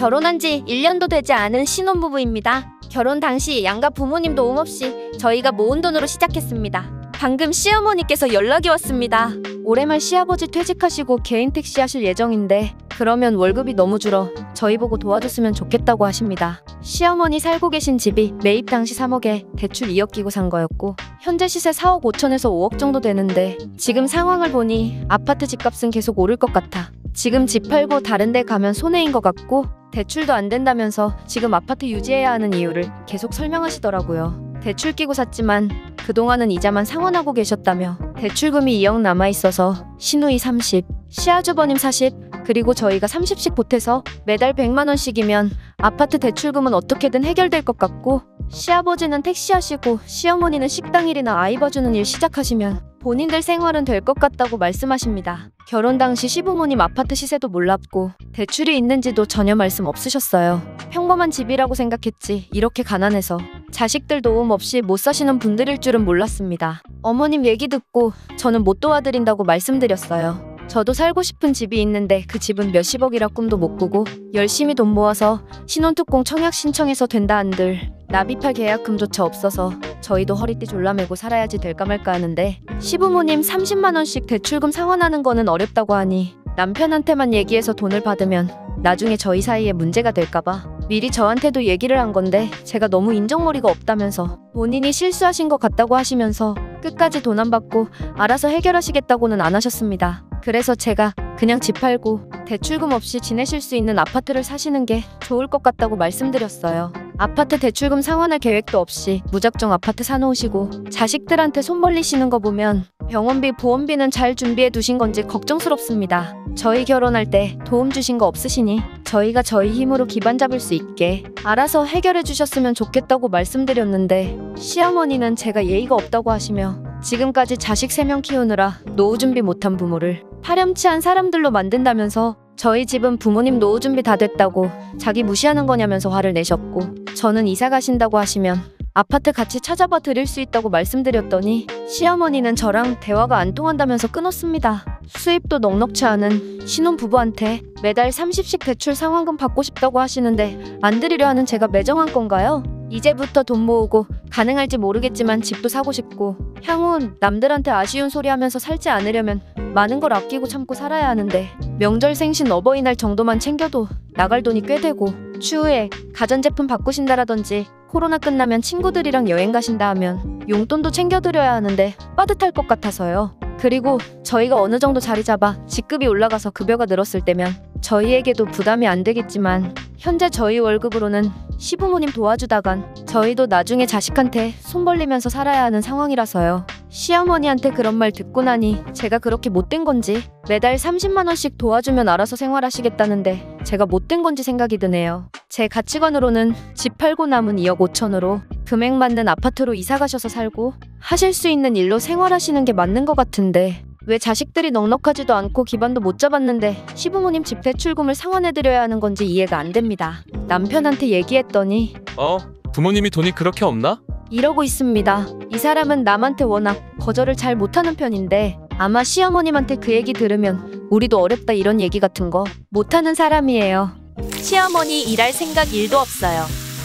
결혼한 지 1년도 되지 않은 신혼부부입니다. 결혼 당시 양가 부모님 도움 없이 저희가 모은 돈으로 시작했습니다. 방금 시어머니께서 연락이 왔습니다. 올해 말 시아버지 퇴직하시고 개인 택시 하실 예정인데 그러면 월급이 너무 줄어 저희 보고 도와줬으면 좋겠다고 하십니다. 시어머니 살고 계신 집이 매입 당시 3억에 대출 2억 끼고 산 거였고 현재 시세 4억 5천에서 5억 정도 되는데 지금 상황을 보니 아파트 집값은 계속 오를 것 같아. 지금 집 팔고 다른 데 가면 손해인 것 같고 대출도 안 된다면서 지금 아파트 유지해야 하는 이유를 계속 설명하시더라고요. 대출 끼고 샀지만 그동안은 이자만 상환하고 계셨다며 대출금이 2억 남아 있어서 신우이 30, 시아주버님 40, 그리고 저희가 30씩 보태서 매달 100만 원씩이면 아파트 대출금은 어떻게든 해결될 것 같고 시아버지는 택시 하시고 시어머니는 식당 일이나 아이 봐주는 일 시작하시면 본인들 생활은 될 것 같다고 말씀하십니다. 결혼 당시 시부모님 아파트 시세도 몰랐고 대출이 있는지도 전혀 말씀 없으셨어요. 평범한 집이라고 생각했지 이렇게 가난해서 자식들 도움 없이 못 사시는 분들일 줄은 몰랐습니다. 어머님 얘기 듣고 저는 못 도와드린다고 말씀드렸어요. 저도 살고 싶은 집이 있는데 그 집은 몇십억이라 꿈도 못 꾸고 열심히 돈 모아서 신혼특공 청약 신청해서 된다 한들 납입할 계약금조차 없어서 저희도 허리띠 졸라매고 살아야지 될까 말까 하는데 시부모님 30만 원씩 대출금 상환하는 거는 어렵다고 하니 남편한테만 얘기해서 돈을 받으면 나중에 저희 사이에 문제가 될까봐 미리 저한테도 얘기를 한 건데 제가 너무 인정머리가 없다면서 본인이 실수하신 것 같다고 하시면서 끝까지 돈 안 받고 알아서 해결하시겠다고는 안 하셨습니다. 그래서 제가 그냥 집 팔고 대출금 없이 지내실 수 있는 아파트를 사시는 게 좋을 것 같다고 말씀드렸어요. 아파트 대출금 상환할 계획도 없이 무작정 아파트 사놓으시고 자식들한테 손 벌리시는 거 보면 병원비, 보험비는 잘 준비해 두신 건지 걱정스럽습니다. 저희 결혼할 때 도움 주신 거 없으시니 저희가 저희 힘으로 기반 잡을 수 있게 알아서 해결해 주셨으면 좋겠다고 말씀드렸는데 시어머니는 제가 예의가 없다고 하시며 지금까지 자식 3명 키우느라 노후 준비 못한 부모를 파렴치한 사람들로 만든다면서 저희 집은 부모님 노후 준비 다 됐다고 자기 무시하는 거냐면서 화를 내셨고 저는 이사 가신다고 하시면 아파트 같이 찾아봐 드릴 수 있다고 말씀드렸더니 시어머니는 저랑 대화가 안 통한다면서 끊었습니다. 수입도 넉넉치 않은 신혼부부한테 매달 30씩 대출 상환금 받고 싶다고 하시는데 안 드리려 하는 제가 매정한 건가요? 이제부터 돈 모으고 가능할지 모르겠지만 집도 사고 싶고 향후 남들한테 아쉬운 소리 하면서 살지 않으려면 많은 걸 아끼고 참고 살아야 하는데 명절 생신 어버이날 정도만 챙겨도 나갈 돈이 꽤 되고 추후에 가전제품 바꾸신다라든지 코로나 끝나면 친구들이랑 여행 가신다 하면 용돈도 챙겨드려야 하는데 빠듯할 것 같아서요. 그리고 저희가 어느 정도 자리 잡아 직급이 올라가서 급여가 늘었을 때면 저희에게도 부담이 안 되겠지만 현재 저희 월급으로는 시부모님 도와주다간 저희도 나중에 자식한테 손 벌리면서 살아야 하는 상황이라서요. 시어머니한테 그런 말 듣고 나니 제가 그렇게 못된 건지 매달 30만 원씩 도와주면 알아서 생활하시겠다는데 제가 못된 건지 생각이 드네요. 제 가치관으로는 집 팔고 남은 2억 5천으로 금액 맞는 아파트로 이사 가셔서 살고 하실 수 있는 일로 생활하시는 게 맞는 것 같은데 왜 자식들이 넉넉하지도 않고 기반도 못 잡았는데 시부모님 집 대출금을 상환해드려야 하는 건지 이해가 안 됩니다. 남편한테 얘기했더니 어? 부모님이 돈이 그렇게 없나? 이러고 있습니다. 이 사람은 남한테 워낙 거절을 잘 못하는 편인데 아마 시어머님한테 그 얘기 들으면 우리도 어렵다 이런 얘기 같은 거 못하는 사람이에요. 시어머니 일할 생각 1도 없어요.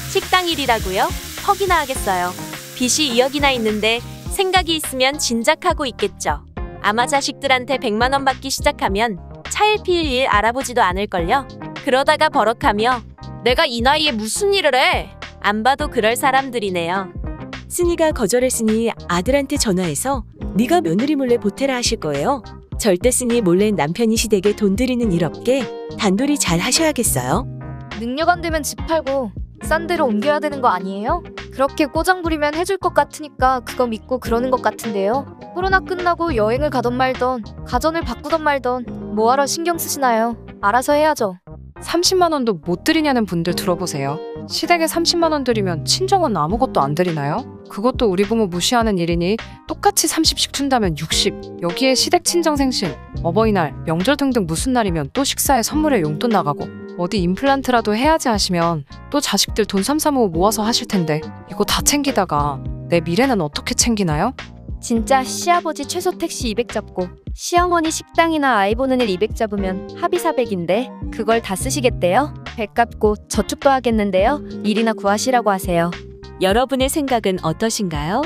식당 일이라고요? 퍽이나 하겠어요. 빚이 2억이나 있는데 생각이 있으면 진작하고 있겠죠. 아마 자식들한테 100만 원 받기 시작하면 차일피일 일 알아보지도 않을걸요. 그러다가 버럭하며 내가 이 나이에 무슨 일을 해? 안 봐도 그럴 사람들이네요. 승희가 거절했으니 아들한테 전화해서 네가 며느리 몰래 보태라 하실 거예요. 절대 승희 몰래 남편이 시댁에 돈 들이는 일 없게 단돌이 잘 하셔야겠어요. 능력 안 되면 집 팔고 싼 데로 옮겨야 되는 거 아니에요? 그렇게 꼬장 부리면 해줄 것 같으니까 그거 믿고 그러는 것 같은데요. 코로나 끝나고 여행을 가던 말던 가전을 바꾸던 말던 뭐하러 신경 쓰시나요? 알아서 해야죠. 30만 원도 못 드리냐는 분들 들어보세요. 시댁에 30만 원 드리면 친정은 아무것도 안 드리나요? 그것도 우리 부모 무시하는 일이니 똑같이 30씩 준다면 60. 여기에 시댁 친정 생신, 어버이날, 명절 등등 무슨 날이면 또 식사에 선물에 용돈 나가고 어디 임플란트라도 해야지 하시면 또 자식들 돈 삼삼오오 모아서 하실 텐데 이거 다 챙기다가 내 미래는 어떻게 챙기나요? 진짜 시아버지 최소 택 시 200 잡고 시어머니 식당이나 아이 보는 일 200 잡으면 합의 400인데 그걸 다 쓰시겠대요? 배 갚고 저축도 하겠는데요. 일이나 구하시라고 하세요. 여러분의 생각은 어떠신가요?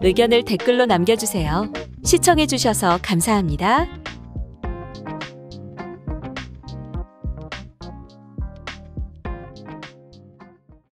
의견을 댓글로 남겨주세요. 시청해주셔서 감사합니다.